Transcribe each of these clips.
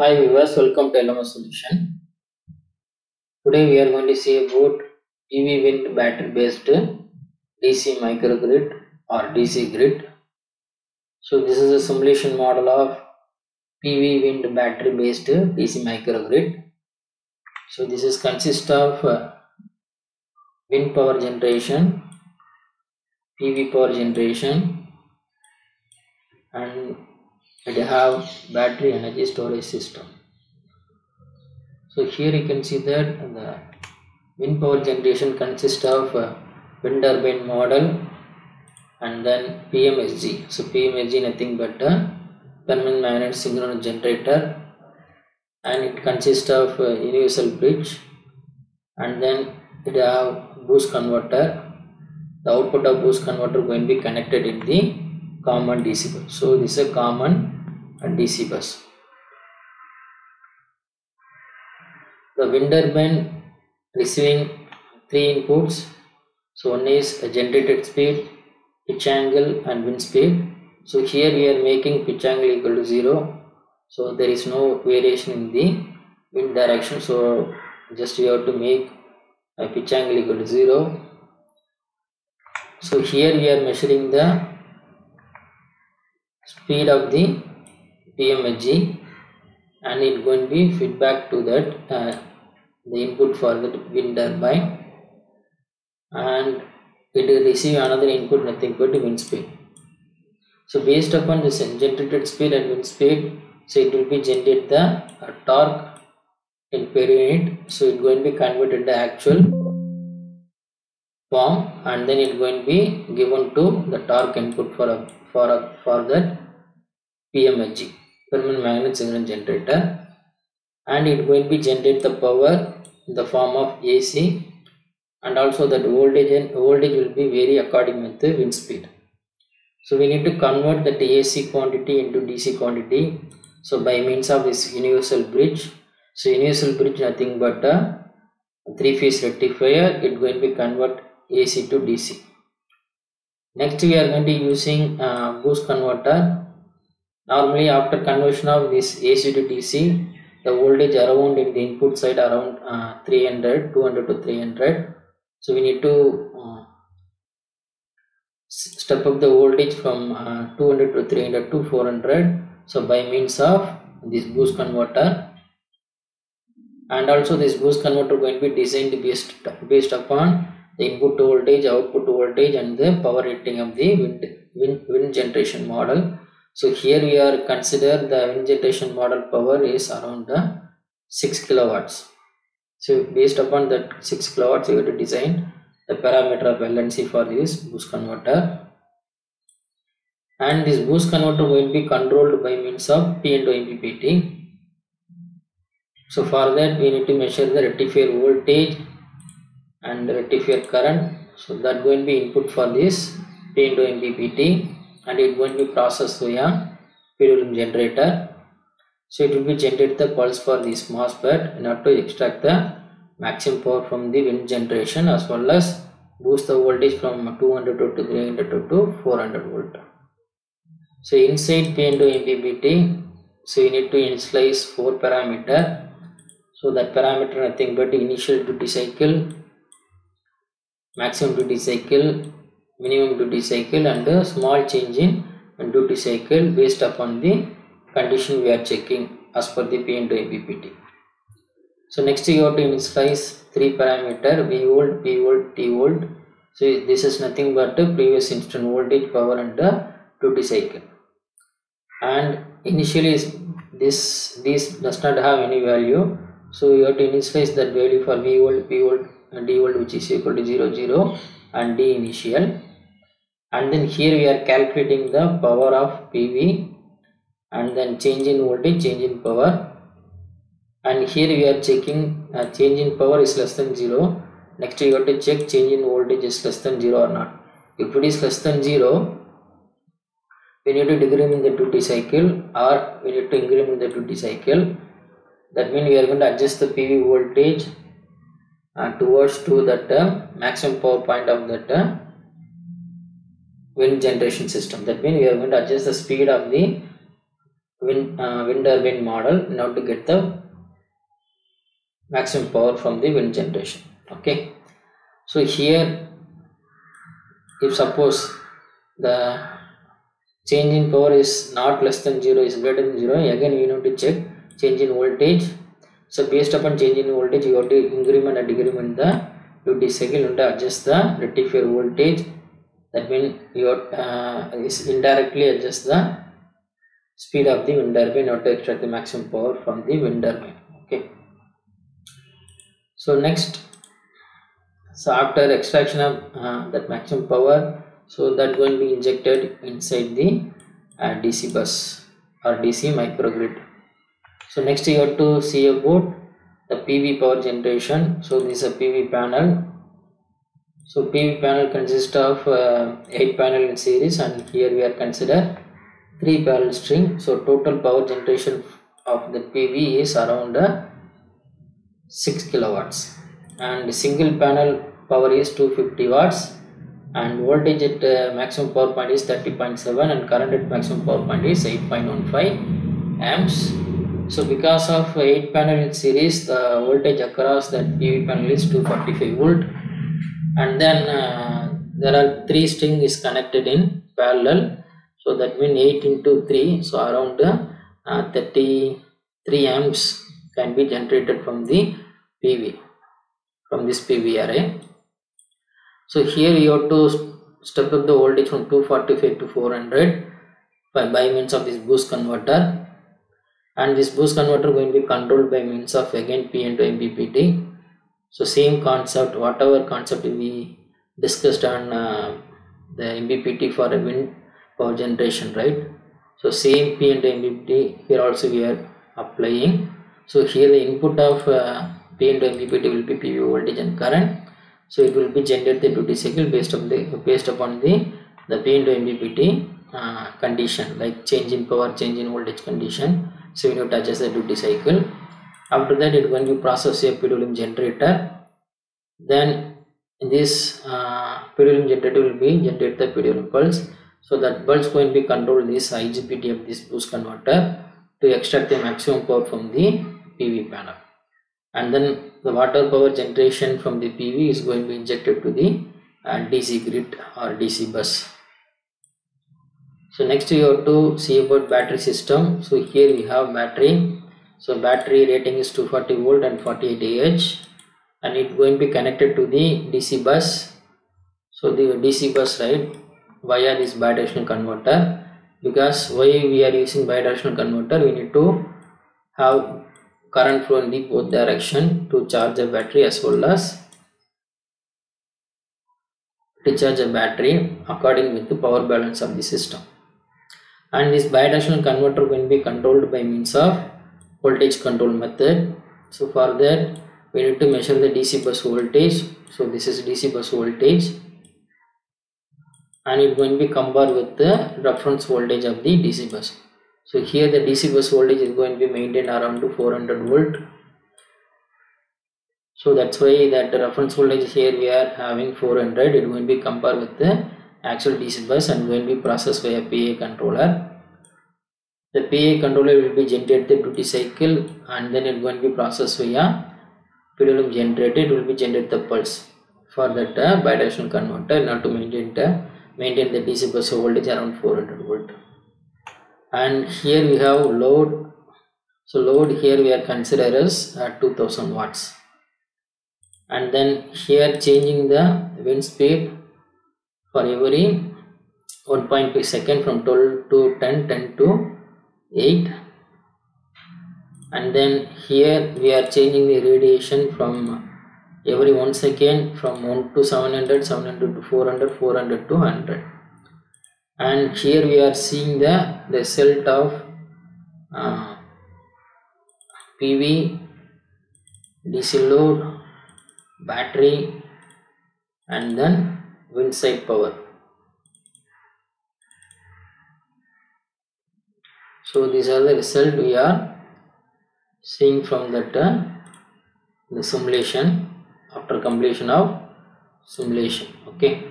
Hi viewers, welcome to LMS Solution. Today we are going to see about PV wind battery based DC microgrid or DC grid. So this is a simulation model of PV wind battery based DC microgrid. So this is consist of uh, wind power generation, PV power generation and it have battery energy storage system. So here you can see that the wind power generation consists of wind turbine model and then PMSG. So PMSG nothing but a permanent magnet synchronous generator and it consists of universal bridge and then it have boost converter. The output of boost converter going to be connected in the common DC bus. So this is a common DC bus. The wind turbine receiving three inputs. So one is a generated speed, pitch angle and wind speed. So here we are making pitch angle equal to 0. So there is no variation in the wind direction. So just we have to make a pitch angle equal to 0. So here we are measuring the speed of the PMSG and it going to be feedback to that uh, the input for the wind turbine and it will receive another input nothing but wind speed. So based upon this generated speed and wind speed so it will be generate the uh, torque in per unit so it going to be converted the actual form and then it going to be given to the torque input for a for a for that PMSG permanent magnet synchronous generator and it going to be generate the power in the form of AC and also that voltage and voltage will be vary according with the wind speed. So we need to convert that AC quantity into DC quantity. So by means of this universal bridge. So universal bridge nothing but a three phase rectifier. It going to be convert AC to DC. Next we are going to be using uh, boost converter. Normally after conversion of this AC to DC, the voltage around in the input side around uh, 300, 200 to 300. So we need to uh, step up the voltage from uh, 200 to 300 to 400. So by means of this boost converter and also this boost converter going to be designed based based upon the input voltage, output voltage and the power rating of the wind, wind, wind generation model. So here we are consider the wind generation model power is around uh, 6 kilowatts. So based upon that 6 kilowatts you have to design the parameter of LNC for this boost converter. And this boost converter will be controlled by means of P and MPPT. So for that we need to measure the rectifier voltage and rectifier current. So that going to be input for this P and MPPT and it going to be processed via PWM generator. So it will be generate the pulse for this MOSFET in order to extract the maximum power from the wind generation as well as boost the voltage from 200 to 300 to 400 volt. So inside P MPPT, so you need to initialize four parameter. So that parameter nothing but initial duty cycle, maximum duty cycle, minimum duty cycle and a small change in duty cycle based upon the condition we are checking as per the P and MPPT. So next you have to initialize three parameter V volt, P volt, T volt. So this is nothing but the previous instant voltage, power and the duty cycle. And initially this this does not have any value. So you have to initialize that value for V volt, P volt D volt which is equal to 0, 0 and D initial. And then here we are calculating the power of PV and then change in voltage, change in power. And here we are checking uh, change in power is less than 0 next you have to check change in voltage is less than 0 or not. If it is less than 0 we need to decrement the duty cycle or we need to increment the duty cycle. That means we are going to adjust the PV voltage uh, towards to that uh, maximum power point of that uh, wind generation system. That means we are going to adjust the speed of the wind, uh, wind turbine model in order to get the maximum power from the wind generation. Okay. So here if suppose the change in power is not less than 0 is greater than 0 again we need to check change in voltage so based upon change in voltage you have to increment and decrement the duty cycle and adjust the rectifier voltage. That means you uh, is indirectly adjust the speed of the wind turbine or to extract the maximum power from the wind turbine. Okay. So next so after extraction of uh, that maximum power so that going to be injected inside the uh, dc bus or dc microgrid so next you have to see about the pv power generation. So this is a pv panel. So pv panel consists of uh, 8 panel in series and here we are consider 3 parallel string. So total power generation of the pv is around uh, 6 kilowatts. And single panel power is 250 watts. And voltage at uh, maximum power point is 30.7 and current at maximum power point is 8.15 amps so because of 8 panel in series the voltage across that PV panel is 245 volt. And then uh, there are three string is connected in parallel. So that means 8 into 3 so around uh, 33 amps can be generated from the PV from this PV array. So here you have to step up the voltage from 245 to 400 by, by means of this boost converter and this boost converter going to be controlled by means of again P into MPPT so same concept whatever concept we discussed on uh, the MPPT for a wind power generation right? So same P into MPPT here also we are applying. So here the input of uh, P into MPPT will be PV voltage and current. So it will be generated the duty cycle based on the based upon the the P into MPPT uh, condition like change in power change in voltage condition so you need to the duty cycle after that it when you process a PWM generator then this uh, PWM generator will be generate the PWM pulse. So that pulse going to be control this IGBT of this boost converter to extract the maximum power from the PV panel. And then the water power generation from the PV is going to be injected to the uh, DC grid or DC bus so next you have to see about battery system. So here we have battery. So battery rating is 240 volt and 48 ah and it going to be connected to the dc bus. So the dc bus right? Via this bidirectional converter? Because why we are using bidirectional converter? We need to have current flow in the both direction to charge the battery as well as recharge a battery according with the power balance of the system and this bidirectional converter can be controlled by means of voltage control method. So for that we need to measure the DC bus voltage. So this is DC bus voltage. And it going to be compared with the reference voltage of the DC bus. So here the DC bus voltage is going to be maintained around to 400 volt. So that's why that reference voltage here we are having 400 it will be compared with the actual DC bus and to be processed by a PI controller. The PI controller will be generated the duty cycle and then it to be processed via PWM generated will be generate the pulse for that uh, bidirectional converter not to maintain the maintain the DC bus voltage around 400 volt. And here we have load. So load here we are consider as uh, 2000 watts. And then here changing the wind speed for every 1.5 second from 12 to 10 10 to 8 and then here we are changing the radiation from every 1 second from 1 to 700 700 to 400 400 to 100 and here we are seeing the result of uh, PV DC load battery and then wind side power. So these are the result we are seeing from that uh, the simulation after completion of simulation okay?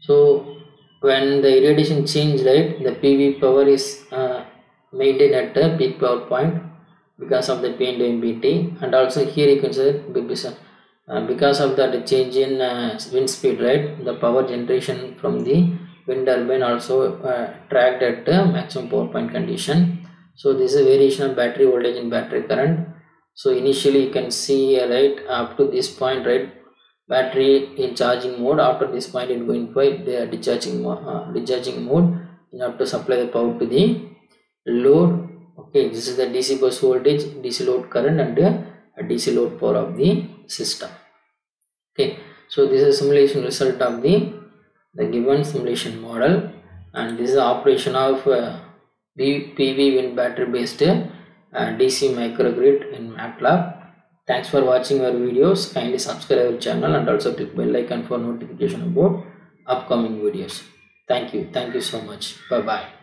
So when the irradiation change right the pv power is uh, maintained at the peak power point because of the to MPPT and also here you can say uh, because of that change in uh, wind speed right? The power generation from the wind turbine also uh, tracked at the maximum power point condition. So this is a variation of battery voltage and battery current. So initially you can see uh, right up to this point right battery in charging mode. After this point it going for the discharging uh, discharging mode. In order to supply the power to the load. Okay this is the dc bus voltage dc load current and dc load power of the system okay so this is simulation result of the the given simulation model and this is the operation of uh, PV wind battery based uh, DC microgrid in MATLAB. Thanks for watching our videos. Kindly subscribe our channel and also click bell icon for notification about upcoming videos. Thank you. Thank you so much. Bye bye.